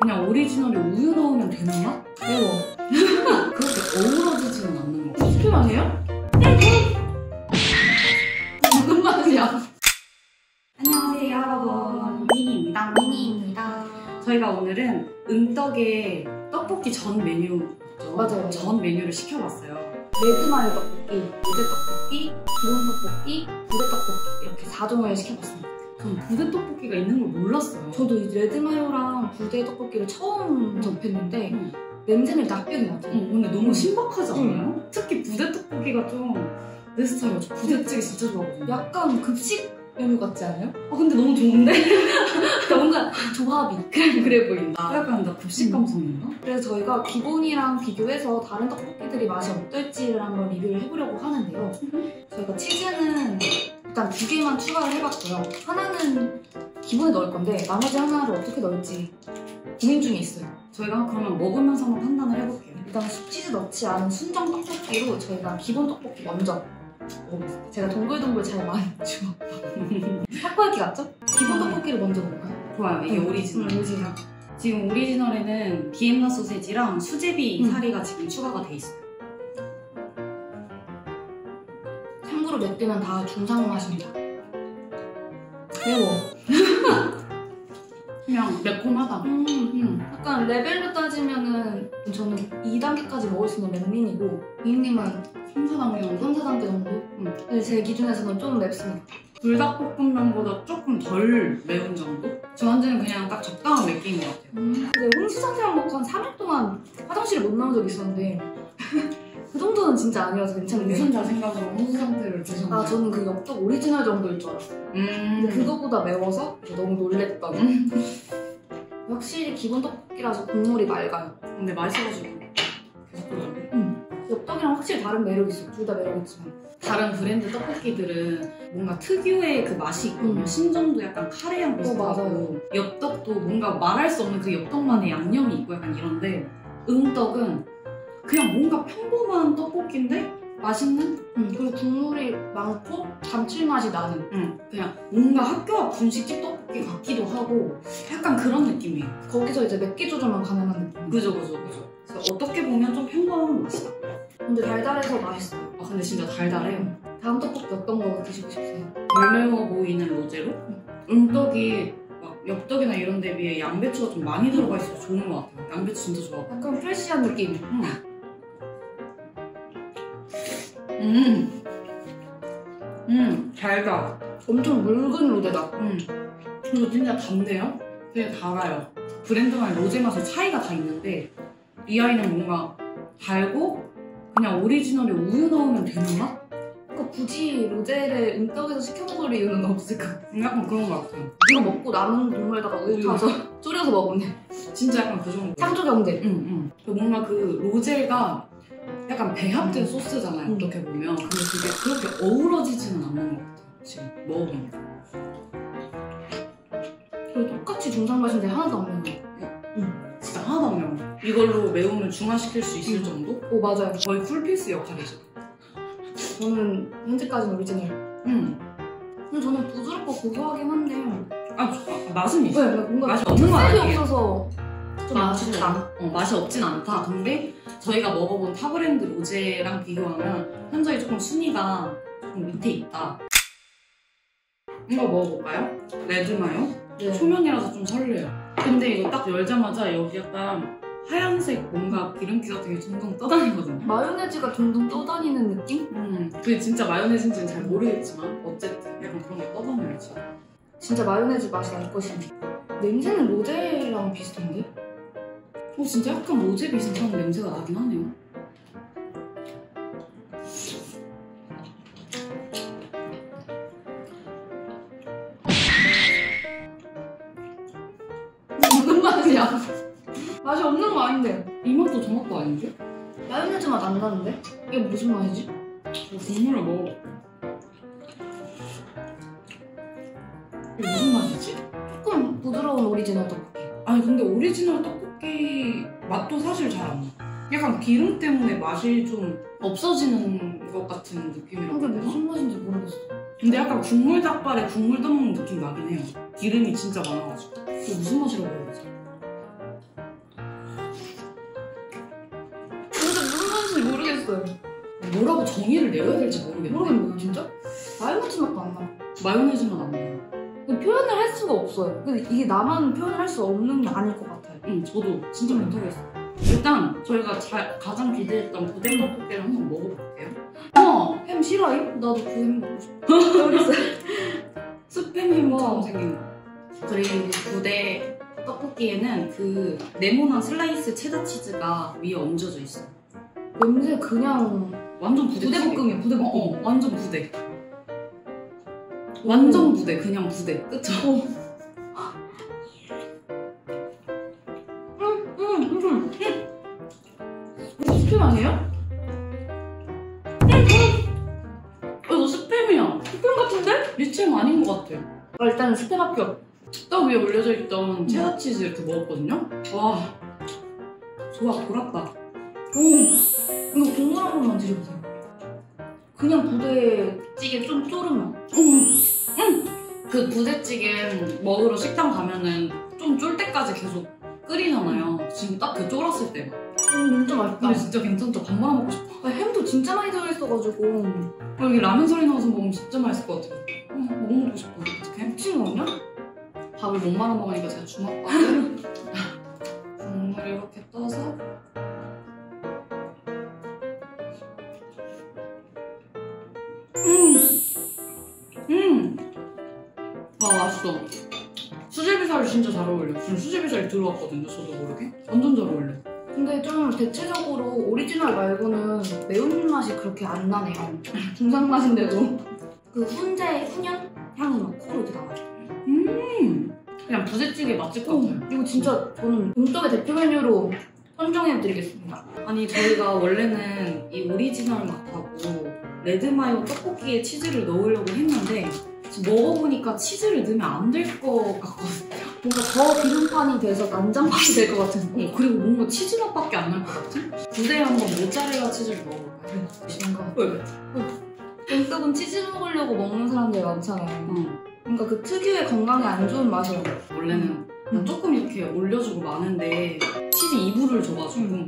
그냥 오리지널에 우유 넣으면 되는 맛? 매워. 그렇게 어우러지지는 않는 것 같아. 마세요? 무슨 맛이야? 안녕하세요 여러분 미니입니다 미니입니다. 저희가 오늘은 은떡의 떡볶이 전 메뉴 맞아요. 전 메뉴를 시켜봤어요 레드마요 떡볶이, 로제 떡볶이, 기본 떡볶이, 부대 떡볶이 이렇게 4종을 시켜봤습니다. 전 부대 떡볶이가 있는 걸 몰랐어요 저도 이 레드마요랑 부대 떡볶이를 처음 접했는데 음. 냄새는 납득이 맞아요. 어, 근데 너무 음. 신박하지 않아요? 특히 부대 떡볶이가 좀 내 스타일이야 저 부대찌개 진짜 좋아하거든요 약간 급식 메뉴 같지 않아요? 아 근데 너무 좋은데? 뭔가 조합이. 그래, 보인다 약간 나 급식 음. 감성인가? 그래서 저희가 기본이랑 비교해서 다른 떡볶이들이 맛이 어떨지를 한번 리뷰를 해보려고 하는데요. 저희가 치즈는 일단 두 개만 추가를 해봤고요. 하나는 기본에 넣을 건데 나머지 하나를 어떻게 넣을지 고민 중에 있어요. 저희가 그러면 먹으면서 한번 판단을 해볼게요 일단 치즈 넣지 않은 순정 떡볶이로 저희가 기본 떡볶이 먼저 먹어보겠습니다. 제가 동글동글 잘 많이 주워. 타코야키 같죠? 기본 떡볶이를 먼저 먹을까요? 좋아요 이게 음, 오리지널 음, 오리지널. 지금 오리지널에는 비엔나 소세지랑 수제비 음. 사리가 지금 추가가 돼 있어요. 몇 개는 다 중상 맛입니다. 매워. 그냥 매콤하다. 음, 음. 약간 레벨로 따지면은 저는 2단계까지 먹을 수 있는 맨민이고 비님은 3, 4단계 3, 4단계 정도? 음. 근데 제 기준에서는 좀 맵습니다. 불닭볶음면보다 조금 덜 매운 정도? 저한테는 그냥 딱 적당한 맵기인 것 같아요. 근데 홍시 상태만 먹고 한 3일 동안 화장실에 못 나온 적 있었는데 그 정도는 진짜 아니어서 괜찮은데 무슨 자신감으로 홍수 상태를 드셨나요? 아 저는 그 엽떡 오리지널 정도일 줄 알았어요. 음. 근데 그거보다 매워서 너무 놀랬던 음. 확실히 기본 떡볶이라서 국물이 맑아요. 근데 맛있어가지고 계속 그러는데. 엽떡이랑 확실히 다른 매력이 있어요. 둘 다 매력있지만 다른 브랜드 떡볶이들은 뭔가 특유의 그 맛이 있거든요. 음. 신전도 약간 카레향 비슷하고 맞아요. 엽떡도 뭔가 말할 수 없는 그 엽떡만의 양념이 있고 약간 이런데 응떡은 그냥 뭔가 평범한 떡볶이인데 맛있는? 음, 그리고 국물이 많고 감칠맛이 나는 응. 그냥 뭔가 학교 앞 분식집 떡볶이 같기도 하고 약간 그런 느낌이에요. 거기서 이제 맵기 조절만 가능한 느낌. 그죠 그죠 그죠. 그래서 어떻게 보면 좀 평범한 맛이다. 근데 달달해서 맛있어요. 아 근데 진짜 달달해요. 다음 떡볶이 어떤 거 드시고 싶으세요? 덜 매워 보이는 로제로 응떡이 막 엽떡이나 이런 데 비해 양배추가 좀 많이 들어가 있어서 좋은 것 같아요. 양배추 진짜 좋아. 약간 프레시한 느낌. 음. 음. 음, 달다. 엄청 묽은 로제다. 음. 이거 진짜 단데요? 되게 달아요. 브랜드마다 로제 맛의 차이가 다 있는데 이 아이는 뭔가 달고 그냥 오리지널에 우유 넣으면 되는 맛? 그러니까 굳이 로제를 은떡에서 시켜 먹을 이유는 없을 것 같아요. 약간 그런 것 같아요. 이거 먹고 남은 국물에다가 우유. 타서 졸여서 돼요. 진짜 약간 그 정도. 창조 경제. 응, 응. 뭔가 그 로제가 약간 배합된 소스잖아요. 음. 어떻게 보면. 근데 그게 그렇게 어우러지지는 않는 것 같아요. 지금 먹어보니까. 그리고 똑같이 중상 맛인데 하나도 안 매워. 진짜 하나도 안 매워. 이걸로 매움을 중화시킬 수 있을 음. 정도? 오 맞아요. 거의 쿨피스 역할이죠. 저는 현재까지는 오리지널. 응. 근데 저는 부드럽고 고소하긴 한데 아, 저- 아, 맛은 있어. 네, 뭔가 맛이 없는 건 아니에요. 없어서 좀 맛이 아쉽다. 어, 맛이 없진 않다. 근데 저희가 먹어본 타 브랜드 로제랑 비교하면 현저히 조금 순위가 조금 밑에 있다. 이거 먹어볼까요? 레드마요? 네. 초면이라서 좀 설레요. 근데 이거 딱 열자마자 여기 약간 하얀색 뭔가 기름기 같은 게 둥둥 떠다니거든요. 마요네즈가 둥둥 떠다니는 느낌? 음, 그게 진짜 마요네즈인지는 잘 모르겠지만 어쨌든 약간 그런 게 떠다녀요. 진짜. 진짜 마요네즈 맛이 날 것입니다. 냄새는 로제랑 비슷한데? 어, 진짜 약간 로제 비슷한 냄새가 나긴 하네요. 무슨 맛이야? 맛이 없는 거 아닌데? 이 맛도 저 맛도 아닌데? 마요네즈 맛 안 나는데? 이게 무슨 맛이지? 저 국물을 먹어. 이게 무슨 맛이지? 조금 부드러운 오리지널 떡볶이. 아니 근데 오리지널 떡볶이 떡볶이 맛도 사실 잘 안 나. 약간 기름 때문에 맛이 좀 없어지는 것 같은 느낌이라. 근데 무슨 맛인지 모르겠어. 근데 약간 국물 닭발에 국물 담는 느낌 나긴 해요. 기름이 진짜 많아가지고. 또 무슨 맛이라고 해야 되지? 진짜 무슨 맛인지 모르겠어요. 뭐라고 정의를 내어야 될지 모르겠는데. 모르겠네, 진짜? 마요네즈 맛도 안 나. 마요네즈 맛안 나요. 표현을 할 수가 없어요. 근데 이게 나만 표현할 수 없는 게 아닐 것 같아. 응, 저도 진짜 못하겠어. 일단 저희가 자- 가장 기대했던 부대 떡볶이를 한번 먹어볼게요. 어, 햄 싫어해? 나도 그 햄 먹고 싶어. 스팸 햄처럼 와. 생긴 거. 그리고 부대 떡볶이에는 그 네모난 슬라이스 체다 치즈가 위에 얹어져 있어. 요 냄새 그냥 완전 부대. 부대볶음이야, 부대볶음. 어, 어, 완전 부대. 완전 부대, 그냥 부대. 그쵸? 스팸 같은데? 리첼 아닌 것 같아. 아, 일단 합격. 떡 위에 올려져 있던 체다 치즈 이렇게 먹었거든요. 와, 조합 돌았다. 오, 이거 국물 한 번만 드셔보세요. 그냥 부대찌개 좀 쪼르면. 음, 음. 그 부대찌개 먹으러 식당 가면은 좀 쫄 때까지 계속 끓이잖아요. 지금 딱 그 쫄았을 때. 음, 진짜 맛있다. 근데 진짜 괜찮죠? 밥 말아 먹고 싶어. 아, 햄도 진짜 많이 들어있어가지고. 어, 여기 라면 소리 나와서 먹으면 진짜 맛있을 것 같아요. 어, 뭐 먹고 싶어. 어떡해? 미친 거 없냐? 밥을 못 말아 먹으니까 제가 주먹밥을 국물 이렇게 떠서 음! 음! 아 맛있어 수제비살이 진짜 잘 어울려 지금 수제비살이 들어왔거든요 저도 모르게 완전 잘 어울려 근데 좀 대체적으로 오리지널 말고는 매운 맛이 그렇게 안 나네요. 중상 맛인데도. 그 훈제, 훈연? 향이 막 코로 나와요. 음! 그냥 부대찌개 맛집 같아요 이거 진짜 저는 응떡의 대표 메뉴로 선정해드리겠습니다. 아니 저희가 원래는 이 오리지널 맛하고 레드마요 떡볶이에 치즈를 넣으려고 했는데 먹어보니까 치즈를 넣으면 안 될 것 같거든요. 뭔가 더 기름판이 돼서 난장판이 될 것 같은. 어, 그리고 뭔가 치즈 맛밖에 안 날 것 같은? 부대에 한번 모짜렐라 치즈를 먹어볼까요? 뭔가 왜? 음떡은 치즈 먹으려고 먹는 사람들이 많잖아요. 응. 그러니까 그 특유의 건강에 안 좋은 맛이에요. 원래는 그냥 조금 이렇게 올려주고 마는데 치즈 2부를 줘가지고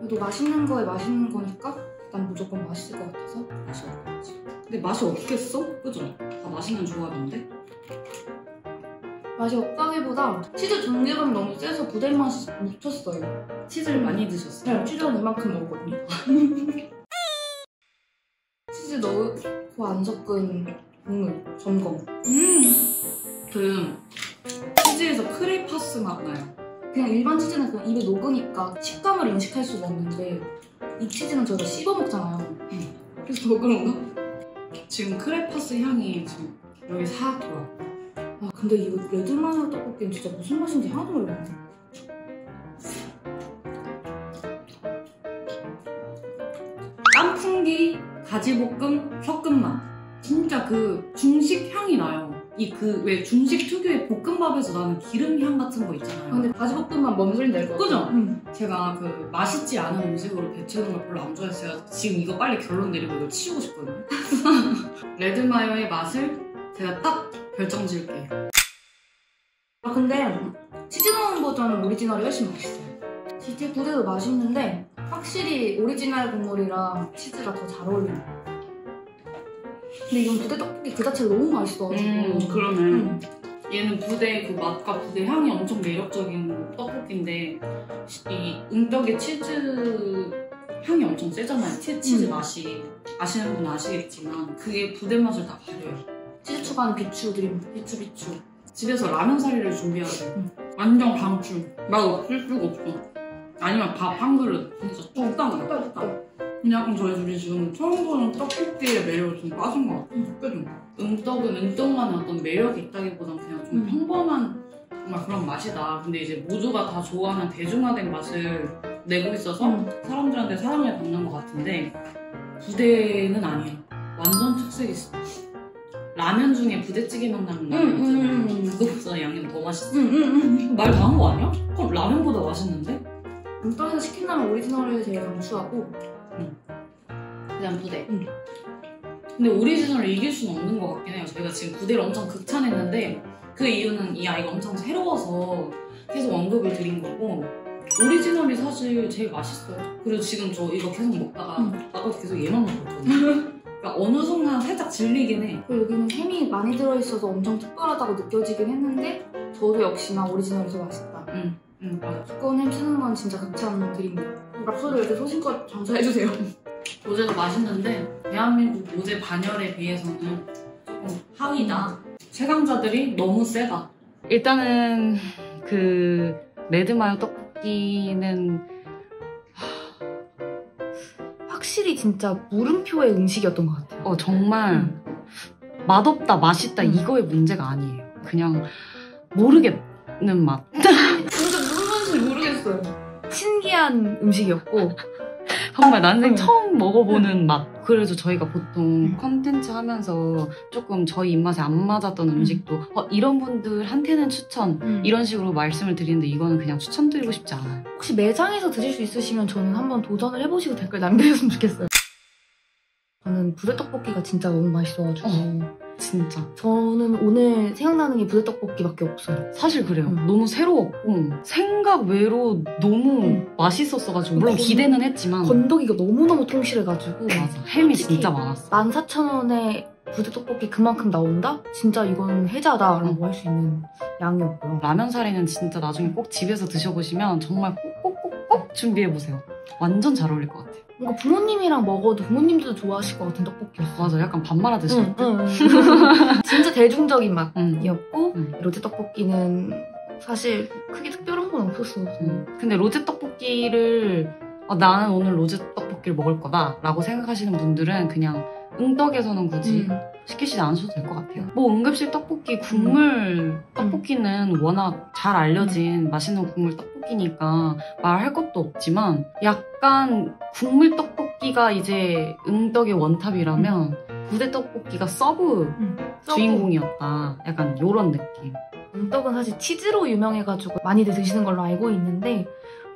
그래도 맛있는 거에 맛있는 거니까 난 무조건 맛있을 것 같아서 맛이 없겠지. 근데 맛이 없겠어? 그죠? 다 맛있는 조합인데? 맛이 없다기보다 치즈 존재감이 너무 세서 부대 맛이 묻혔어요. 치즈를 많이 드셨어요? 네, 치즈는 이만큼 먹었거든요. 치즈 넣고 안 섞은 국물, 점검. 음! 그 치즈에서 크레파스 맛 나요. 그냥 일반 치즈는 그냥 입에 녹으니까 식감을 인식할 수가 없는데 이 치즈는 저희가 씹어 먹잖아요. 음. 그래서 더 그런가? 지금 크레파스 향이 지금 여기 싹 돌아. 아 근데 이거 레드마요 떡볶이는 진짜 무슨 맛인지 하나도 모르겠네. 깐풍기, 가지볶음, 섞음맛. 진짜 그 중식 향이 나요. 이 그 왜 중식 특유의 볶음밥에서 나는 기름 향 같은 거 있잖아요. 아, 근데 소린지 알것 같아. 그죠? 응. 제가 그 맛있지 않은 음식으로 배치하는 걸 별로 안 좋아했어요. 지금 이거 빨리 결론 내리고 이거 치우고 싶거든요. 레드마요의 맛을 제가 딱 결정 지을게요. 아 근데 치즈 넣은 버전 오리지널이 훨씬 맛있어요. 치즈 부대도 맛있는데 확실히 오리지널 국물이랑 치즈가 더 잘 어울려요. 근데 이건 부대 떡볶이 그 자체가 너무 맛있어가지고. 음, 그러네. 음. 얘는 부대 그 맛과 부대 향이 엄청 매력적인 떡볶이인데 이 응떡의 치즈 향이 엄청 세잖아요. 치, 치즈 음. 맛이 아시는 분은 아시겠지만 그게 부대 맛을 다 가려요. 치즈 추가는 비추 드림. 비추 비추. 집에서 라면 사리를 준비하세요. 음. 완전 강추. 맛 없을 수가 없어. 아니면 밥 한 그릇. 진짜 뚝딱. 근데 약간 저희 둘이 지금 처음 보는 떡볶이의 매력에 좀 빠진 것 같아요. 그죠? 응떡은 응떡만의 어떤 매력이 있다기보단 그냥 좀 음. 평범한 정말 그런 맛이다. 근데 이제 모두가 다 좋아하는 대중화된 맛을 내고 있어서 음. 사람들한테 사랑을 받는 것 같은데 부대는 아니에요. 완전 특색이 있어. 라면 중에 부대찌개 맛 나는 라면 음, 있잖아요. 음, 음. 그거보다 양념 더 맛있어. 응, 응, 응. 말다 한 거 아니야? 그럼 라면보다 맛있는데? 음떡에서 시킨다면 오리지널을 제일 강추하고 그냥 부대. 응. 근데 오리지널을 이길 수는 없는 것 같긴 해요. 저희가 지금 부대를 엄청 극찬했는데 그 이유는 이 아이가 엄청 새로워서 계속 언급을 드린 거고 오리지널이 사실 제일 맛있어요. 그리고 지금 저 이거 계속 먹다가 음. 아까 계속 얘만 먹고 있거든요. 그러니까 어느 순간 살짝 질리긴 해. 그리고 여기는 햄이 많이 들어있어서 엄청 특별하다고 느껴지긴 했는데 저도 역시나 오리지널이 더 맛있다. 응, 응, 맞아. 두꺼운 햄 찾는 건 진짜 극찬 드립니다. 랍소를 이렇게 소신껏 장사해주세요. 로제도 맛있는데 대한민국 로제 반열에 비해서는 조금 하위다. 최강자들이 너무 세다. 일단은 그 레드마요 떡볶이는 확실히 진짜 물음표의 음식이었던 것 같아요. 어, 정말 맛없다, 맛있다 음. 이거의 문제가 아니에요. 그냥 모르겠는 맛. 진짜 무슨 맛인지 모르겠어요. 신기한 음식이었고 정말 난생 음. 처음 먹어보는 맛. 그래서 저희가 보통 음. 컨텐츠 하면서 조금 저희 입맛에 안 맞았던 음식도 어, 이런 분들한테는 추천 음. 이런 식으로 말씀을 드리는데 이거는 그냥 추천드리고 싶지 않아요. 혹시 매장에서 드실 수 있으시면 저는 한번 도전을 해보시고 댓글 남겨주셨으면 좋겠어요. 저는 부대떡볶이가 진짜 너무 맛있어가지고 진짜. 저는 오늘 생각나는 게 부대떡볶이밖에 없어요. 사실 그래요. 음. 너무 새로웠고 생각 외로 너무 음. 맛있었어가지고 물론 건- 기대는 했지만 건더기가 너무너무 통실해가지고 맞아 햄이 진짜 많았어. 14,000원에 부대 떡볶이 그만큼 나온다? 진짜 이건 해자다라고 할수 있는 양이었고요. 라면 사리는 진짜 나중에 꼭 집에서 드셔보시면 정말 꼭꼭꼭꼭 준비해보세요. 완전 잘 어울릴 것 같아요. 뭔가 부모님이랑 먹어도 부모님들도 좋아하실 것 같은 떡볶이였어. 맞아, 약간 밥 말아 드실 응, 때. 응, 응. 진짜 대중적인 맛. 응. 이었고 음. 로제 떡볶이는 사실 크게 특별한 건 없었어. 음. 근데 로제 떡볶이를 어, 나는 오늘 로제 떡볶이를 먹을 거다라고 생각하시는 분들은 그냥 응떡에서는 굳이 음. 시키시지 않으셔도 될 것 같아요. 뭐 응급실 떡볶이 국물 떡볶이는 워낙 잘 알려진 맛있는 국물 떡볶이니까 말할 것도 없지만 약간 국물 떡볶이가 이제 응떡의 원탑이라면 부대 떡볶이가 서브 음. 주인공이었다. 약간 요런 느낌. 떡은 사실 치즈로 유명해가지고 많이들 드시는 걸로 알고 있는데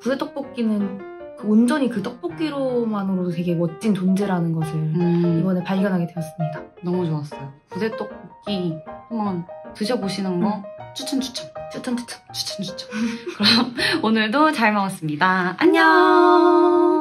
부대 떡볶이는 그 온전히 그 떡볶이로만으로도 되게 멋진 존재라는 것을 음, 이번에 발견하게 되었습니다. 너무 좋았어요. 부대 떡볶이 한번 드셔보시는 거 추천 추천 추천 추천. 추천 추천. 그럼 오늘도 잘 먹었습니다. 안녕.